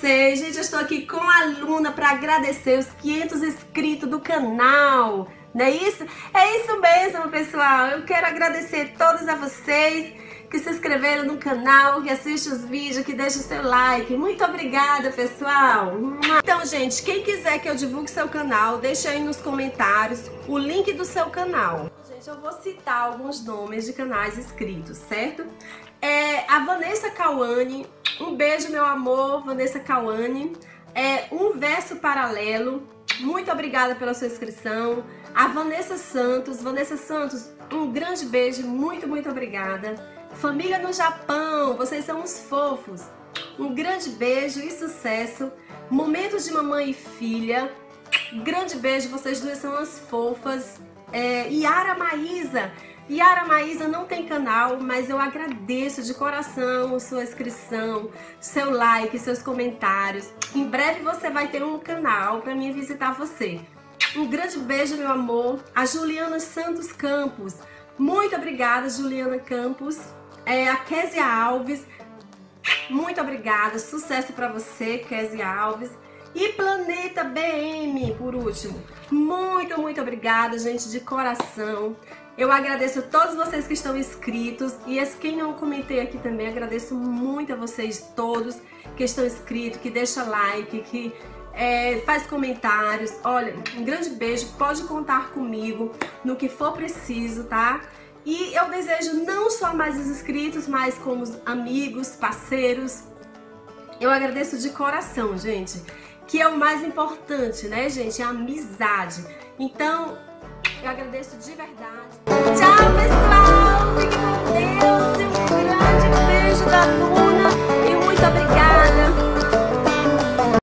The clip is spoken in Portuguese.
vocês? Gente, eu estou aqui com a Luna para agradecer os 500 inscritos do canal. Não é isso? É isso mesmo, pessoal. Eu quero agradecer todos a vocês que se inscreveram no canal, que assistem os vídeos, que deixam seu like. Muito obrigada, pessoal. Então, gente, quem quiser que eu divulgue seu canal, deixa aí nos comentários o link do seu canal. Gente, eu vou citar alguns nomes de canais inscritos, certo? É a Vanessa Cauane, um beijo, meu amor, Vanessa Cauane. É um verso paralelo. Muito obrigada pela sua inscrição. A Vanessa Santos, Vanessa Santos, um grande beijo, muito, muito obrigada. Família no Japão, vocês são uns fofos. Um grande beijo e sucesso. Momentos de mamãe e filha. Grande beijo, vocês duas são as fofas. É, Yara Maísa, Yara Maísa não tem canal, mas eu agradeço de coração sua inscrição, seu like, seus comentários. Em breve você vai ter um canal para mim visitar você. Um grande beijo, meu amor. A Juliana Santos Campos. Muito obrigada, Juliana Campos. É, a Késia Alves. Muito obrigada. Sucesso para você, Késia Alves. E Planeta BM, por último. Muito, muito obrigada, gente, de coração. Eu agradeço a todos vocês que estão inscritos e quem não comentei aqui também, agradeço muito a vocês todos que estão inscritos, que deixa like, que é, faz comentários. Olha, um grande beijo, pode contar comigo no que for preciso, tá? E eu desejo não só mais os inscritos, mas como amigos, parceiros. Eu agradeço de coração, gente, que é o mais importante, né, gente? É a amizade. Então, eu agradeço de verdade. Tchau!